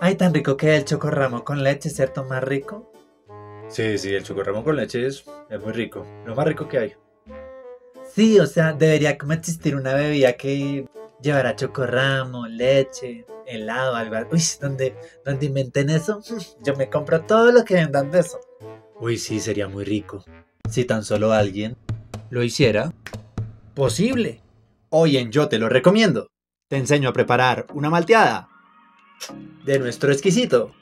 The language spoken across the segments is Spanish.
Ay, tan rico que el chocorramo con leche, ¿cierto? Más rico. Sí, sí, el chocorramo con leche es, es muy rico. Lo más rico que hay. Sí, o sea, debería como existir una bebida que llevara chocorramo, leche, helado, algo. Uy, donde, donde inventen eso, yo me compro todo lo que vendan de eso. Uy, sí, sería muy rico. Si tan solo alguien lo hiciera. Posible. Hoy en Yo te lo recomiendo. Te enseño a preparar una malteada de nuestro exquisito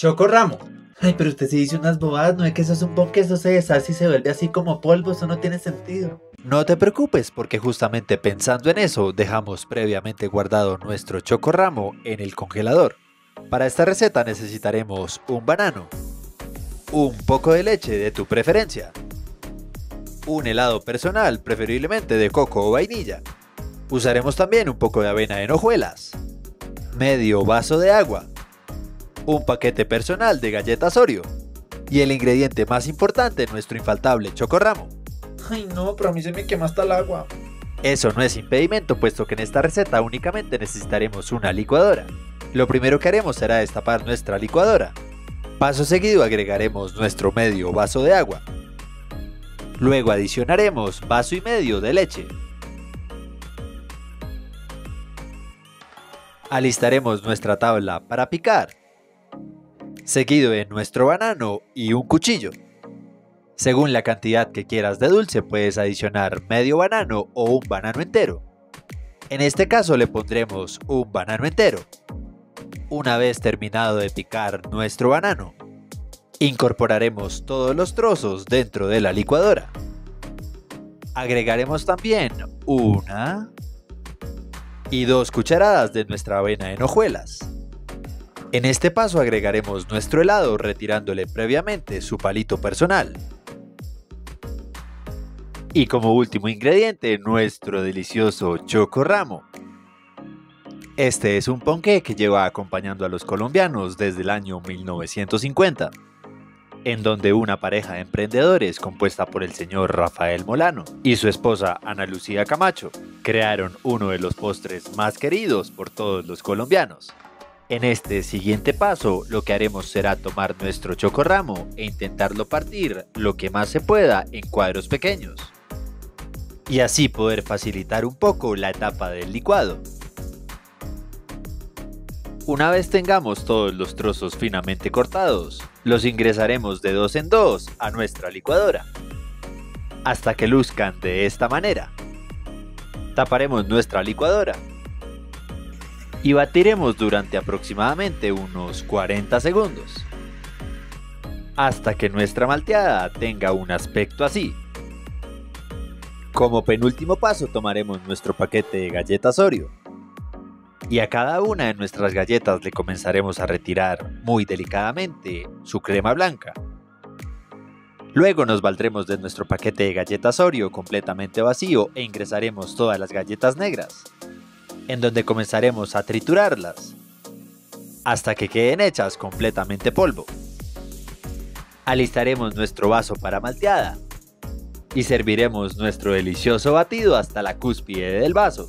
chocorramo. Ay, pero usted se dice unas bobadas, no es que eso es un pon que eso se deshace y se vuelve así como polvo, eso no tiene sentido. No te preocupes, porque justamente pensando en eso, dejamos previamente guardado nuestro chocorramo en el congelador. Para esta receta necesitaremos un banano, un poco de leche de tu preferencia, un helado personal, preferiblemente de coco o vainilla. Usaremos también un poco de avena en hojuelas, medio vaso de agua, un paquete personal de galletas Oreo y el ingrediente más importante, nuestro infaltable chocorramo. Ay, no, pero a mí se me quema hasta el agua. Eso no es impedimento, puesto que en esta receta únicamente necesitaremos una licuadora. Lo primero que haremos será destapar nuestra licuadora. Paso seguido agregaremos nuestro medio vaso de agua. Luego adicionaremos vaso y medio de leche. Alistaremos nuestra tabla para picar seguido de nuestro banano y un cuchillo. Según la cantidad que quieras de dulce puedes adicionar medio banano o un banano entero. En este caso le pondremos un banano entero. Una vez terminado de picar nuestro banano, incorporaremos todos los trozos dentro de la licuadora. Agregaremos también una y dos cucharadas de nuestra avena en hojuelas. En este paso agregaremos nuestro helado retirándole previamente su palito personal. Y como último ingrediente, nuestro delicioso choco ramo. Este es un ponqué que lleva acompañando a los colombianos desde el año 1950, en donde una pareja de emprendedores compuesta por el señor Rafael Molano y su esposa Ana Lucía Camacho crearon uno de los postres más queridos por todos los colombianos. En este siguiente paso, lo que haremos será tomar nuestro chocorramo e intentarlo partir lo que más se pueda en cuadros pequeños. Y así poder facilitar un poco la etapa del licuado. Una vez tengamos todos los trozos finamente cortados, los ingresaremos de dos en dos a nuestra licuadora, hasta que luzcan de esta manera. Taparemos nuestra licuadora y batiremos durante aproximadamente unos 40 segundos hasta que nuestra malteada tenga un aspecto así. Como penúltimo paso tomaremos nuestro paquete de galletas Oreo y a cada una de nuestras galletas le comenzaremos a retirar muy delicadamente su crema blanca. Luego nos valdremos de nuestro paquete de galletas Oreo completamente vacío e ingresaremos todas las galletas negras en donde comenzaremos a triturarlas hasta que queden hechas completamente polvo. Alistaremos nuestro vaso para malteada y serviremos nuestro delicioso batido hasta la cúspide del vaso.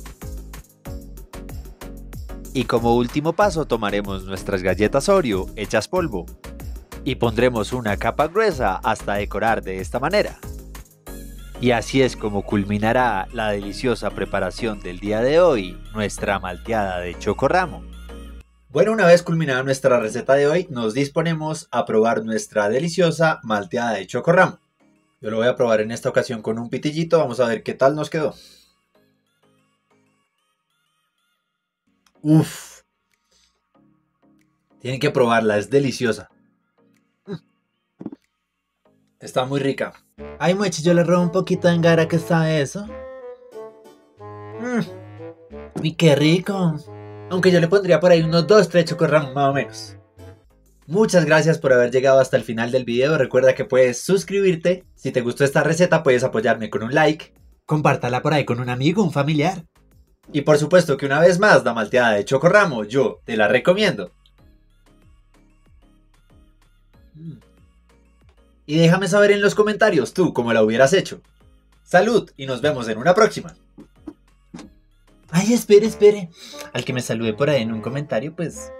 Y como último paso tomaremos nuestras galletas Oreo hechas polvo y pondremos una capa gruesa hasta decorar de esta manera. Y así es como culminará la deliciosa preparación del día de hoy, nuestra malteada de chocorramo. Bueno, una vez culminada nuestra receta de hoy, nos disponemos a probar nuestra deliciosa malteada de chocorramo. Yo lo voy a probar en esta ocasión con un pitillito, vamos a ver qué tal nos quedó. Uf. Tienen que probarla, es deliciosa. Está muy rica. Ay, mucho, yo le robo un poquito de engara que sabe eso. Mmm. Y qué rico. Aunque yo le pondría por ahí unos 2, 3 chocorramos más o menos. Muchas gracias por haber llegado hasta el final del video. Recuerda que puedes suscribirte. Si te gustó esta receta, puedes apoyarme con un like. Compártala por ahí con un amigo, un familiar. Y por supuesto que una vez más, la malteada de chocorramo, yo te la recomiendo. Mm. Y déjame saber en los comentarios tú cómo la hubieras hecho. Salud y nos vemos en una próxima. Ay, espere, espere. Al que me salude por ahí en un comentario, pues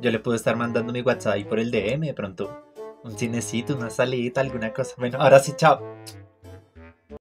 Yo le puedo estar mandando mi WhatsApp ahí por el DM de pronto. Un cinecito, una salida, alguna cosa. Bueno, ahora sí, chao.